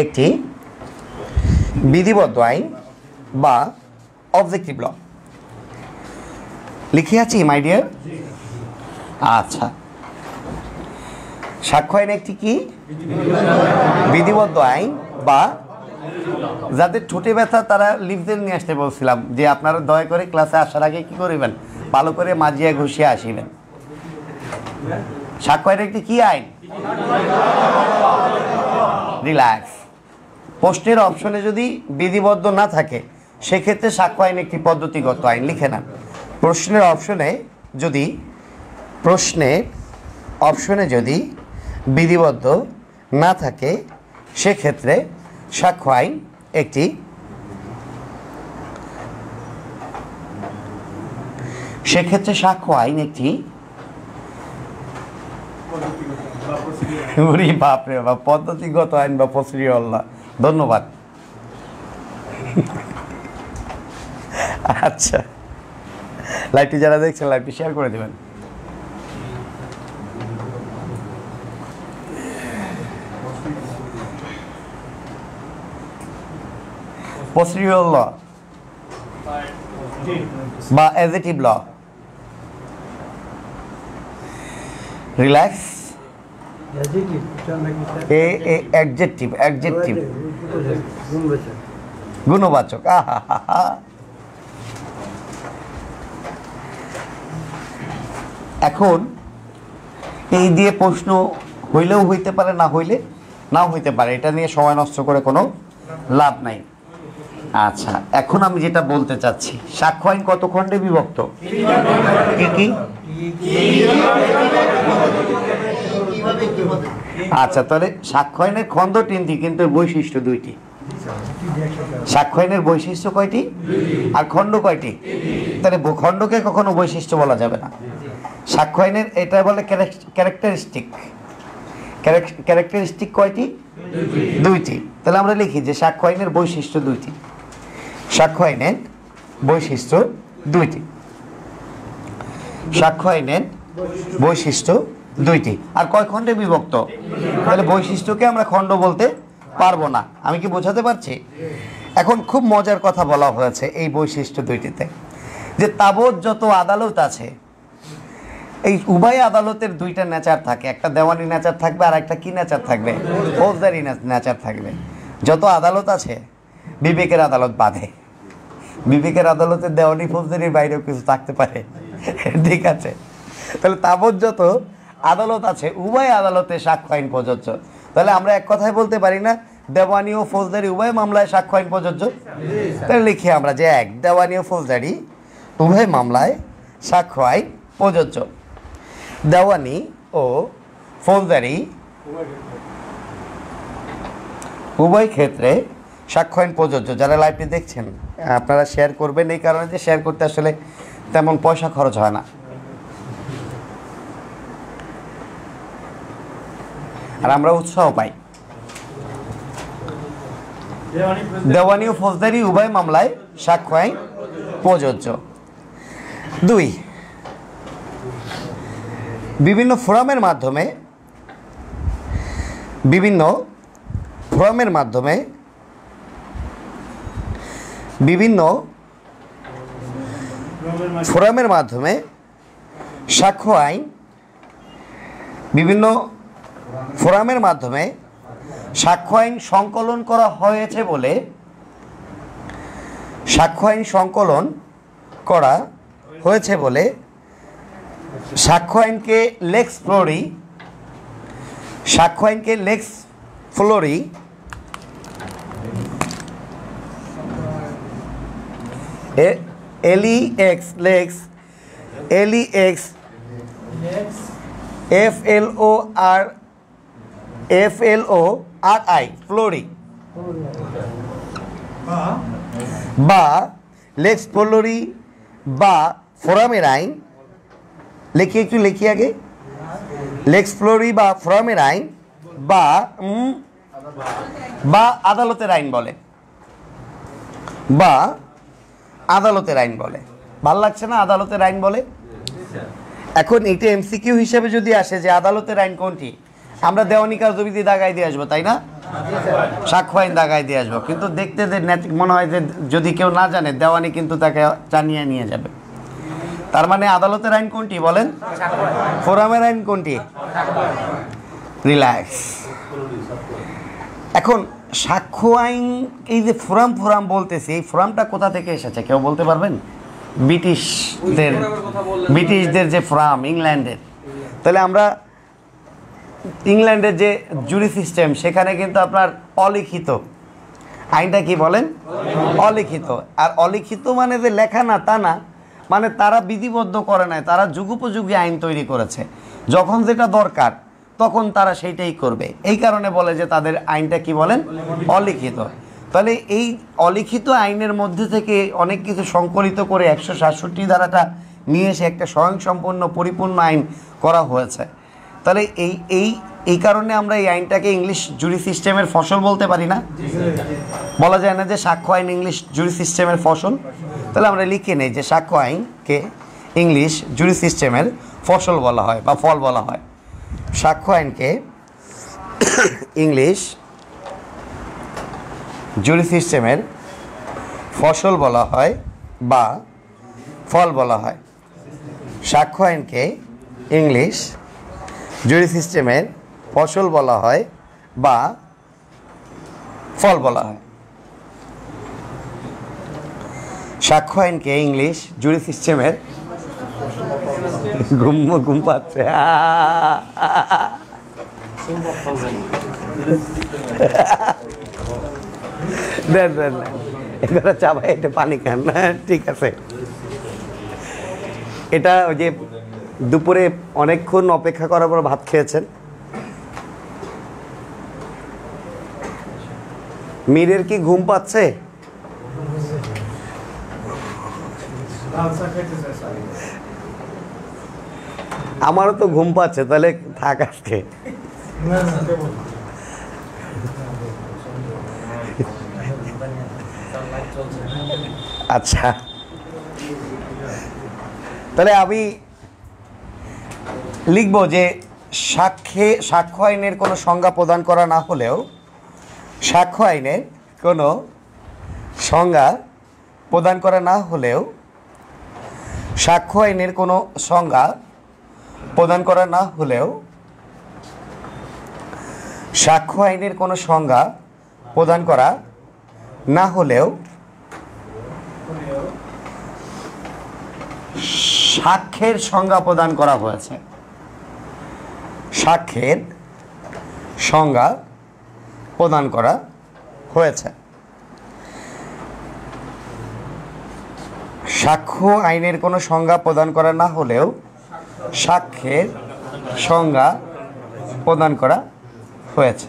একটি বিধিবদ্ধ আইন বা অবজেক্টিভ ল লিখে আছি মাই ডিয়ার আচ্ছা। সাক্ষ্য আইন একটি কি? বিধিবদ্ধ আইন বা যাদের ঠোঁটে ব্যথা, তারা লিপজেল নিয়ে আসতে বলছিলাম যে আপনারা দয়া করে ক্লাসে আসার আগে কি করবেন? ভালো করে মাজিয়া ঘষিয়ে আসিবেন। সাক্ষ্য আইন একটি কি আইন? রিল্যাক্স প্রশ্নের অপশনে যদি বিধিবদ্ধ না থাকে, সেক্ষেত্রে সাক্ষ্য আইন একটি পদ্ধতিগত আইন, লিখে নেন। প্রশ্নের অপশনে যদি, প্রশ্নে অপশনে যদি বিধিবদ্ধ না থাকে, সেক্ষেত্রে সাক্ষ্য আইন একটি সেক্ষেত্রে সাক্ষ্য আইন একটি বাপরে বা পদ্ধতিগত আইন বা প্রসিডিওর ধন্যবাদ। আচ্ছা। লাইভটি যারা দেখছেন, লাইভটি শেয়ার করে দেবেন। প্রসিডিওর ল বা এজেটিভ ল রিল্যাক্স এ এ গুণবাচক এখন এই দিয়ে প্রশ্ন হইলেও হইতে পারে, না হইলে নাও হইতে পারে। এটা নিয়ে সময় নষ্ট করে কোনো লাভ নাই। আচ্ছা এখন আমি যেটা বলতে চাচ্ছি সাক্ষ্য আইন কত খণ্ডে বিভক্ত? কি কি? আচ্ছা তাহলে সাক্ষয়নের খণ্ড তিনটি, কিন্তু বৈশিষ্ট্য দুইটি। সাক্ষয়নের বৈশিষ্ট্য কয়টি? আর খণ্ড কয়টি? তাহলে খণ্ডকে কখনো বৈশিষ্ট্য বলা যাবে না। সাক্ষয়নের এটা বলে ক্যারেক্টারিস্টিক। ক্যারেক্টারিস্টিক কয়টি? দুইটি। তাহলে আমরা লিখি যে সাক্ষয়নের বৈশিষ্ট্য দুইটি। সাক্ষ্য আইনের বৈশিষ্ট্য দুইটি। সাক্ষ্য আইনের বৈশিষ্ট্য দুইটি। আর কয় খণ্ডে বিভক্ত? তাহলে বৈশিষ্ট্যকে আমরা খণ্ড বলতে পারব না। আমি কি বোঝাতে পারছি? এখন খুব মজার কথা বলা হয়েছে এই বৈশিষ্ট্য দুইটিতে। যে তাবৎ যত আদালত আছে, এই উভয় আদালতের দুইটা নেচার থাকে। একটা দেওয়ানি নেচার থাকবে, আর একটা কি নেচার থাকবে? ফৌজদারি নেচার থাকবে। যত আদালত আছে, বিবেকের আদালত বাঁধে। বিবেকের আদালতের দেওয়ানি, ফৌজদারির বাইরেও কিছু থাকতে পারে। ঠিক আছে? তাহলে তাবৎ যত আদালত আছে, উভয় আদালতে সাক্ষ্য আইন প্রযোজ্য। তাহলে আমরা এক কথায় বলতে পারি না, দেওয়ানি ও ফৌজদারি উভয় মামলায় সাক্ষ্য আইন প্রযোজ্য? তাহলে লিখি আমরা যে এক, দেওয়ানি ও ফৌজদারি উভয় মামলায় সাক্ষ্য আইন প্রযোজ্য। দেওয়ানি ও ফৌজদারি উভয় ক্ষেত্রে সাক্ষ্য আইন প্রযোজ্য। যারা লাইভটি দেখছেন, আপনারা শেয়ার করবেন, এই কারণে যে শেয়ার করতে আসলে তেমন পয়সা খরচ হয় না। আর আমরা উৎসাহ পাই। দেওয়ানি ও ফৌজদারি উভয় মামলায় সাক্ষ্য আইন প্রযোজ্য। দুই, বিভিন্ন ফোরামের মাধ্যমে, বিভিন্ন ফোরামের মাধ্যমে, বিভিন্ন ফোরামের মাধ্যমে সাক্ষ্য আইন বিভিন্ন ফোরামের মাধ্যমে সাক্ষ্য আইন সংকলন করা হয়েছে বলে সাক্ষ্য আইন সংকলন করা হয়েছে বলে সাক্ষ্য আইনকে লেক্স ফ্লোরি, সাক্ষ্য আইনকে lex Florey L E X, lex L E X, F L O R F L O R I Florey বা লেক্স ফ্লোরি বা ফোরামের আইন লিখি একটু লিখি আগে। লেক্স ফ্লোরি বা ফোরামের আইন বা বা আদালতের আইন বলে। বা আদালতের আইন বলে। ভালো লাগছে না আদালতের আইন বলে? এখন এটা এমসিকিউ হিসেবে যদি আসে যে আদালতের আইন কোনটি? আমরা দেওয়ানি কার্যবিধি দাগাই দিয়ে আসব তাই না? সাক্ষ্য আইন দাগাই দিয়ে আসব। কিন্তু দেখতে যে মনে হয় যে যদি কেউ না জানে দেওয়ানি কিন্তু তাকে জানিয়ে নিয়ে যাবে। তার মানে আদালতের আইন কোনটি বলেন? ফোরামের আইন কোনটি? রিল্যাক্স। এখন সাক্ষ্য আইন এই যে ফোরাম ফোরাম বলতেছি এই ফোরামটা কোথা থেকে এসেছে কেউ বলতে পারবেন? ব্রিটিশদের ব্রিটিশদের যে ফোরাম ইংল্যান্ডের। তাহলে আমরা ইংল্যান্ডের যে জুরি সিস্টেম, সেখানে কিন্তু আপনার অলিখিত। আইনটা কি বলেন? অলিখিত। আর অলিখিত মানে যে লেখা না, তা না মানে তারা বিধিবদ্ধ করে নাই, তারা যুগোপযোগী আইন তৈরি করেছে। যখন যেটা দরকার, তখন তারা সেইটাই করবে। এই কারণে বলে যে তাদের আইনটা কি বলেন? অলিখিত। তাহলে এই অলিখিত আইনের মধ্যে থেকে অনেক কিছু সংকলিত করে একশো সাতষট্টি ধারাটা নিয়ে এসে একটা স্বয়ংসম্পন্ন পরিপূর্ণ আইন করা হয়েছে। তাহলে এই এই এই কারণে আমরা এই আইনটাকে ইংলিশ জুরি সিস্টেমের ফসল বলতে পারি না? বলা যায় না যে সাক্ষ্য আইন ইংলিশ জুরি সিস্টেমের ফসল। তাহলে আমরা লিখে নেই যে সাক্ষ্য আইনকে ইংলিশ জুরি সিস্টেমের ফসল বলা হয় বা ফল বলা হয়। সাক্ষ্য আইনকে ইংলিশ জুরি সিস্টেমের ফসল বলা হয় বা ফল বলা হয়। সাক্ষ্য আইনকে ইংলিশ জুরি সিস্টেমের ফসল বলা হয় বা ফল বলা হয়। সাক্ষ্য আইনকে ইংলিশ জুরি সিস্টেমের ঘুম ঘুম দেন চাপাই এটা পানি খান। ঠিক আছে। এটা ওই যে দুপুরে অনেকক্ষণ অপেক্ষা করার পর ভাত খেয়েছেন। মীরের কি ঘুম পাচ্ছে? আমারও তো ঘুম পাচ্ছে, তাহলে থাক আজকে। আচ্ছা। তাহলে আমি লিখব যে সাক্ষ্যে সাক্ষ্য আইনের কোনো সংজ্ঞা প্রদান করা না হলেও সাক্ষ্য আইনের কোনো সংজ্ঞা প্রদান করা না হলেও সাক্ষ্য আইনের কোনো সংজ্ঞা প্রদান করা না হলেও সাক্ষ্য আইনের কোনো সংজ্ঞা প্রদান করা না হলেও সাক্ষ্যের সংজ্ঞা প্রদান করা হয়েছে। সাক্ষ্যের সংজ্ঞা প্রদান করা হয়েছে। সাক্ষ্য আইনের কোনো সংজ্ঞা প্রদান করা না হলেও সাক্ষ্যের সংজ্ঞা প্রদান করা হয়েছে।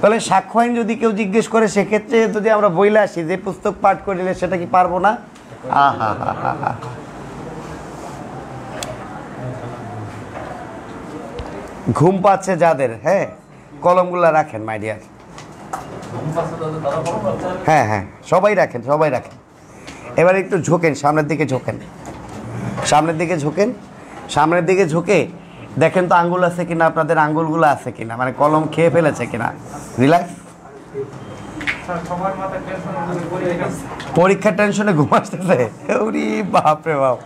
তাহলে সাক্ষ্য আইন যদি কেউ জিজ্ঞেস করে, সেক্ষেত্রে যদি আমরা বইলে আসি যে পুস্তক পাঠ করিলে সেটা কি পারব না? আহা হা হা হা। ঘুম পাচ্ছে যাদের হ্যাঁ? কলমগুলো রাখেন মাই ডিয়ার হ্যাঁ হ্যাঁ সবাই রাখেন সবাই রাখেন। এবার একটু ঝোঁকেন, সামনের দিকে ঝোঁকেন। সামনের দিকে ঝোঁকেন, সামনের দিকে ঝুঁকে। দেখেন তো আঙ্গুল আছে কিনা, আপনাদের আঙ্গুলগুলো আছে কিনা মানে কলম খেয়ে ফেলেছে কিনা। রিল্যাক্স পরীক্ষার টেনশনে ঘুম আসতেছে। ওরি বাপ রে বাপ।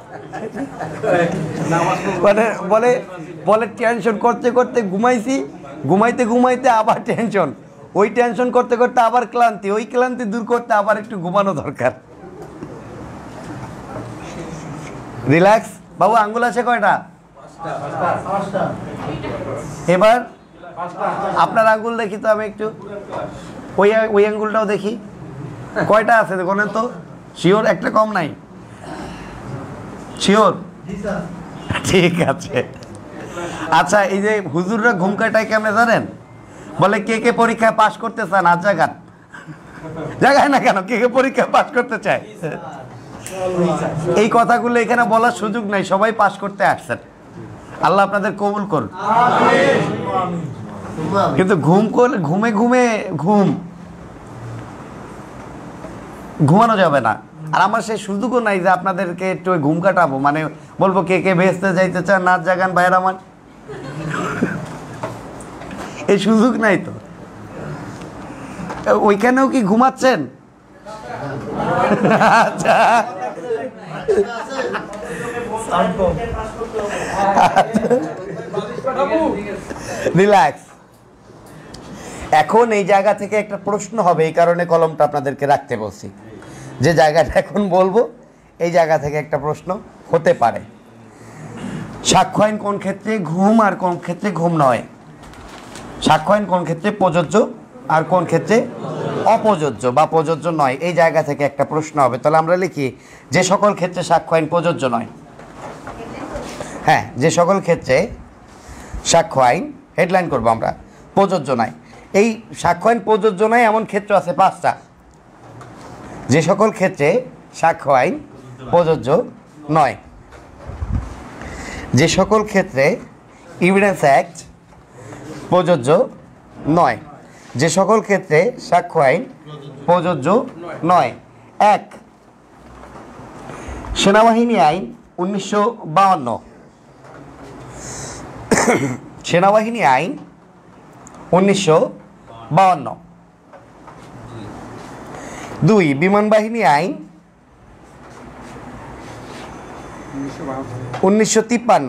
মানে বলে বলে টেনশন করতে করতে ঘুমাইছি, ঘুমাইতে ঘুমাইতে আবার টেনশন ওই টেনশন করতে করতে আবার ক্লান্তি, ওই ক্লান্তি দূর করতে আবার একটু ঘুমানো দরকার। রিল্যাক্স বাবু, আঙ্গুল আছে কয়টা? এবার আপনার আঙ্গুল দেখি তো আমি একটু। ওই ওই আঙ্গুলটাও দেখি। কয়টা আছে? দেখুন তো। শিওর একটা কম নাই। শিওর ঠিক আছে। আচ্ছা এই যে হুজুররা ঘুম কাটায় কেমনে জানেন? বলে কে কে পরীক্ষায় পাশ করতে চান আজ জাগান। জাগায় না কেন? কে কে পরীক্ষায় পাশ করতে চায়? এই কথাগুলো এখানে বলার সুযোগ নাই সবাই পাশ করতে আসছেন। আল্লাহ আপনাদের কবুল করুন। কিন্তু ঘুম করলে ঘুমে ঘুমে ঘুম। ঘুমানো যাবে না। আর আমার সেই সুযোগও নাই যে আপনাদেরকে একটু ঘুম কাটাবো। মানে বলব কে কে ভেস্তে যাইতে চান, নাচ জাগান বাইরে আমার। এই সুযোগ নাই তো। ওইখানেও কি ঘুমাচ্ছেন? আচ্ছা। রিল্যাক্স এখন এই জায়গা থেকে একটা প্রশ্ন হবে, এই কারণে কলমটা আপনাদেরকে রাখতে বলছি। যে জায়গাটা এখন বলব, এই জায়গা থেকে একটা প্রশ্ন হতে পারে। সাক্ষ্য আইন কোন ক্ষেত্রে ঘুম আর কোন ক্ষেত্রে ঘুম নয়? সাক্ষ্য আইন কোন ক্ষেত্রে প্রযোজ্য আর কোন ক্ষেত্রে অপ্রযোজ্য বা প্রযোজ্য নয়? এই জায়গা থেকে একটা প্রশ্ন হবে। তাহলে আমরা লিখি, যে সকল ক্ষেত্রে সাক্ষ্য আইন প্রযোজ্য নয়। হ্যাঁ যে সকল ক্ষেত্রে সাক্ষ্য আইন হেডলাইন করব আমরা, প্রযোজ্য নয়। এই সাক্ষ্য আইন প্রযোজ্য নয় এমন ক্ষেত্র আছে পাঁচটা। যে সকল ক্ষেত্রে সাক্ষ্য আইন প্রযোজ্য নয়। যে সকল ক্ষেত্রে ইভিডেন্স অ্যাক্ট প্রযোজ্য নয়। যে সকল ক্ষেত্রে সাক্ষ্য আইন প্রযোজ্য নয়। এক, সেনাবাহিনী আইন উনিশশো সেনাবাহিনী আইন উনিশশো দুই বিমান বাহিনী আইন? উনিশশো তিপ্পান্ন।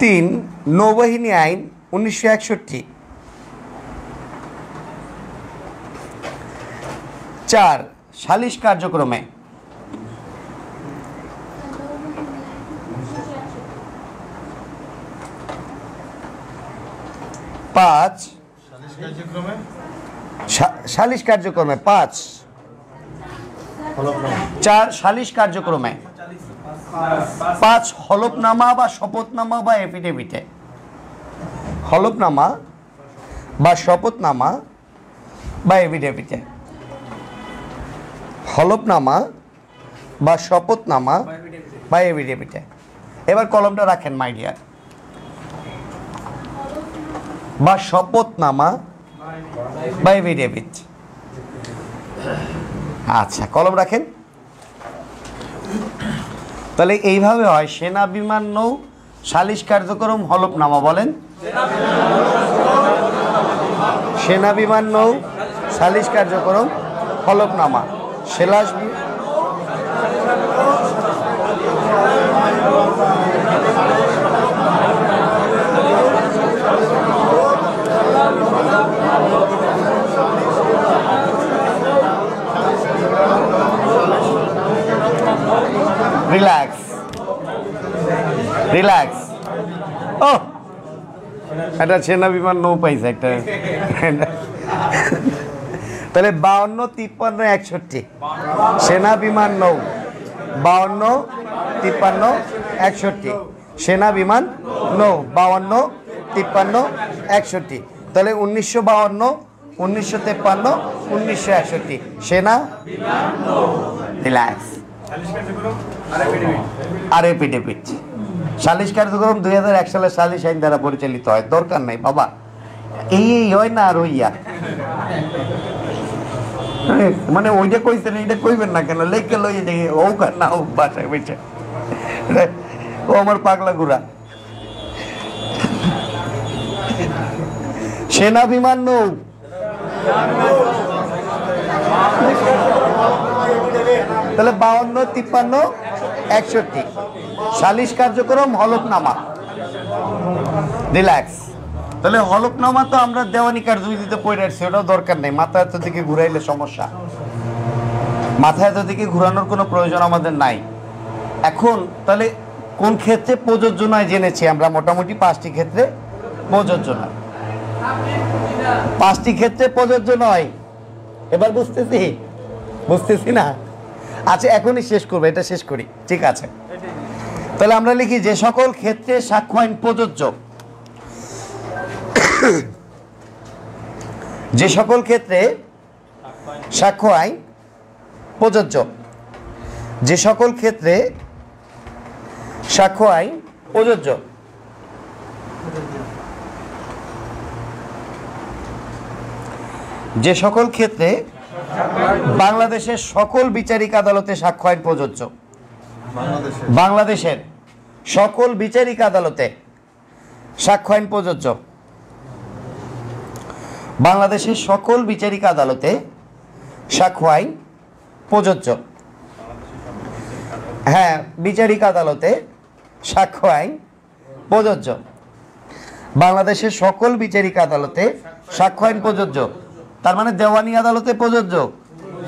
তিন নৌবাহিনী আইন উনিশশো একষট্টি। চার সালিশ কার্যক্রমে। পাঁচ। সালিশ কার্যক্রমে? পাঁচ। চার সালিশ কার্যক্রমে। পাঁচ হলফনামা বা শপথনামা বা এফিডেভিটে। হলফনামা বা শপথনামা বা এফিডেভিটে। হলফনামা বা শপথনামা বা এফিডেভিটে। এবার কলমটা রাখেন মাই ডিয়ার। বা শপথনামা বা এফিডেভিট। আচ্ছা কলম রাখেন। তাহলে এইভাবে হয়, সেনা বিমান নৌ সালিশ কার্যক্রম হলফনামা বলেন। সেনা বিমান নৌ সালিশ কার্যক্রম হলফনামা। সেলাস রিল্যাক্স রিল্যাক্স ও একটা সেনা বিমান নৌ পাইছে একটা। তাহলে বাউন্ন, তিপ্পান্ন, একষট্টি। সেনা বিমান নৌ। বাউন্ন, তিপ্পান্ন, একষট্টি। সেনা বিমান নৌ। বাউন্ন, তিপ্পান্ন, একষট্টি। তাহলে উনিশশো বাউন্ন, উনিশশো তেপ্পান্ন, উনিশশো একষট্টি। সেনা রিল্যাক্স আর এপিডেপিট সালিশ কার্যক্রম দুই হাজার এক সালের সালিশ আইন দ্বারা পরিচালিত হয়। দরকার নাই বাবা। এই হয় না আর হইয়া। আরে, মানে ওইটা কইছেন এইটা কইবেন না কেন? লেখকে লইয়ে দেখে ও কার না ও বাসায় বেঁচে ও আমার পাগলা গুড়া। সেনা বিমান নৌ। তাহলে বাউন্ন, তিপ্পান্ন, একষট্টি। সালিশ কার্যক্রম হলফনামা। রিল্যাক্স তাহলে হলফনামা তো আমরা দেওয়ানি কার্যবিধিতে পড়ে আসছি ওটাও দরকার নেই। মাথা এত দিকে ঘুরাইলে সমস্যা। মাথা এত দিকে ঘুরানোর কোনো প্রয়োজন আমাদের নাই। এখন তাহলে কোন ক্ষেত্রে প্রযোজ্য নয় জেনেছি আমরা? মোটামুটি পাঁচটি ক্ষেত্রে প্রযোজ্য নয়। পাঁচটি ক্ষেত্রে প্রযোজ্য নয়। এবার বুঝতেছি? বুঝতেছি না? আচ্ছা এখনই শেষ করব, এটা শেষ করি। ঠিক আছে। তাহলে আমরা লিখি যে সকল ক্ষেত্রে সাক্ষ্য আইন প্রযোজ্য। যে সকল ক্ষেত্রে সাক্ষ্য আইন প্রযোজ্য। যে সকল ক্ষেত্রে সাক্ষ্য আইন প্রযোজ্য। যে সকল ক্ষেত্রে বাংলাদেশের সকল বিচারিক আদালতে সাক্ষ্য আইন প্রযোজ্য। বাংলাদেশের? সকল বিচারিক আদালতে সাক্ষ্য আইন প্রযোজ্য। বাংলাদেশের সকল বিচারিক আদালতে সাক্ষ্য আইন প্রযোজ্য। হ্যাঁ বিচারিক আদালতে সাক্ষ্য আইন প্রযোজ্য। বাংলাদেশের সকল বিচারিক আদালতে সাক্ষ্য আইন প্রযোজ্য। তার মানে দেওয়ানি আদালতে প্রযোজ্য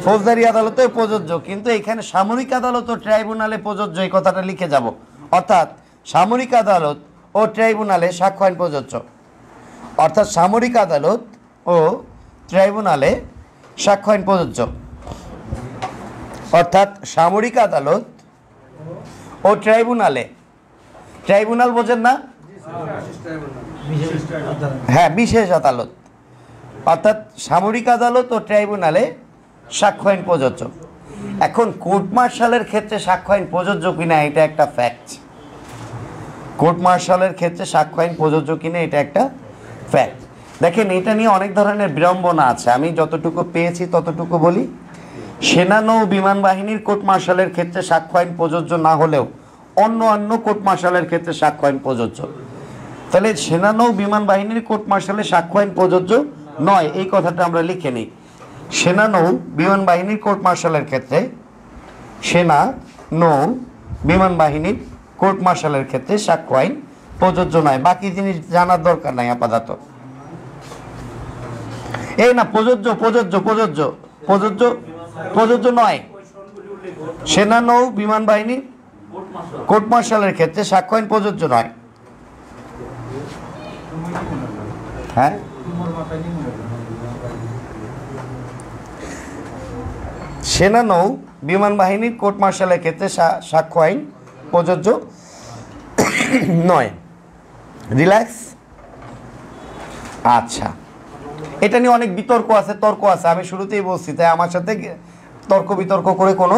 ফৌজদারি আদালতে প্রযোজ্য কিন্তু এখানে সামরিক আদালত ও ট্রাইব্যুনালে প্রযোজ্য এই কথাটা লিখে যাব। অর্থাৎ সামরিক আদালত ও ট্রাইব্যুনালে সাক্ষ্য আইন প্রযোজ্য। অর্থাৎ সামরিক আদালত ও ট্রাইব্যুনালে সাক্ষ্য আইন প্রযোজ্য। অর্থাৎ সামরিক আদালত ও ট্রাইব্যুনালে ট্রাইব্যুনাল বোঝেন না? হ্যাঁ বিশেষ আদালত। অর্থাৎ সামরিক আদালত ও ট্রাইব্যুনালে সাক্ষ্য আইন প্রযোজ্য। এখন কোর্ট মার্শালের ক্ষেত্রে সাক্ষ্য আইন প্রযোজ্য কিনা এটা একটা ফ্যাক্ট কোর্ট মার্শালের ক্ষেত্রে সাক্ষ্য আইন প্রযোজ্য কিনা এটা একটা ফ্যাক্ট দেখেন, এটা নিয়ে অনেক ধরনের বিড়ম্বনা আছে। আমি যতটুকু পেয়েছি ততটুকু বলি। সেনা নৌ বিমান বাহিনীর কোর্ট মার্শালের ক্ষেত্রে সাক্ষ্য আইন প্রযোজ্য না হলেও অন্য অন্য কোর্ট মার্শালের ক্ষেত্রে সাক্ষ্য আইন প্রযোজ্য। তাহলে সেনা নৌ বিমান বাহিনীর কোর্ট মার্শালে সাক্ষ্য আইন প্রযোজ্য নয়, এই কথাটা আমরা লিখে নিই। সেনা নৌ বিমান বাহিনীর কোর্ট মার্শালের ক্ষেত্রে, সেনা নৌ বিমান বাহিনীর কোর্ট মার্শালের ক্ষেত্রে সাক্ষ্য আইন প্রযোজ্য নয়, বাকি জিনিস জানার দরকার নাই আপাতত। এই না, প্রযোজ্য প্রযোজ্য প্রযোজ্য প্রযোজ্য প্রযোজ্য নয়। সেনা নৌ বিমান বাহিনী কোর্ট মার্শালের ক্ষেত্রে সাক্ষ্য আইন প্রযোজ্য নয়। হ্যাঁ? সেনা নৌ, বিমান বাহিনীর কোর্ট মার্শালের ক্ষেত্রে সাক্ষ্য আইন, প্রযোজ্য নয়। রিল্যাক্স। আচ্ছা। এটা নিয়ে অনেক বিতর্ক আছে, তর্ক আছে, আমি শুরুতেই বলছি, তাই আমার সাথে তর্ক বিতর্ক করে কোনো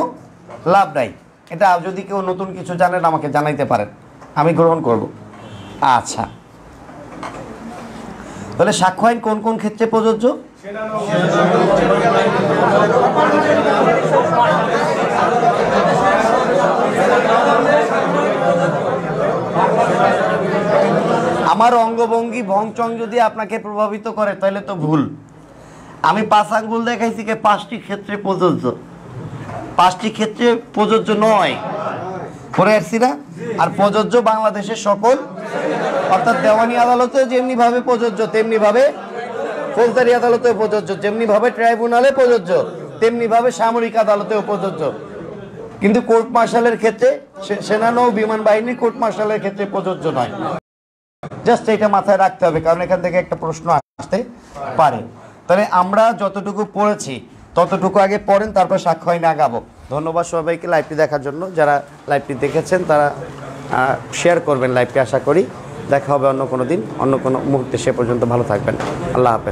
লাভ নাই। এটা যদি কেউ নতুন কিছু জানেন, আমাকে জানাইতে পারেন। আমি গ্রহণ করব। আচ্ছা। তাহলে সাক্ষ্য আইন কোন কোন ক্ষেত্রে প্রযোজ্য? আমার অঙ্গভঙ্গি ভংচং যদি আপনাকে প্রভাবিত করে, তাহলে তো ভুল। আমি পাঁচ আঙ্গুল দেখাইছি কে পাঁচটি ক্ষেত্রে প্রযোজ্য। পাঁচটি ক্ষেত্রে প্রযোজ্য নয়। পরে আসছি না? আর প্রযোজ্য বাংলাদেশের সকল, অর্থাৎ দেওয়ানি আদালতেও যেমনিভাবে প্রযোজ্য, তেমনিভাবে ফৌজদারি আদালতেও প্রযোজ্য, যেমনিভাবে ট্রাইব্যুনালে প্রযোজ্য, তেমনিভাবে সামরিক আদালতেও প্রযোজ্য। কিন্তু কোর্ট মার্শালের ক্ষেত্রে সে- সেনা নৌ বিমান বাহিনী কোর্ট মার্শালের ক্ষেত্রে প্রযোজ্য নয়। জাস্ট এটা মাথায় রাখতে হবে, কারণ এখান থেকে একটা প্রশ্ন আসতে পারে। তাহলে আমরা যতটুকু পড়েছি, ততটুকু আগে পড়েন, তারপর সাক্ষ্য আইনে আগাবো। ধন্যবাদ সবাইকে লাইভটি দেখার জন্য। যারা লাইভটি দেখেছেন, তারা শেয়ার করবেন লাইভটি, আশা করি। দেখা হবে অন্য কোনো দিন, অন্য কোনো মুহূর্তে। সে পর্যন্ত ভালো থাকবেন। আল্লাহ হাফেজ।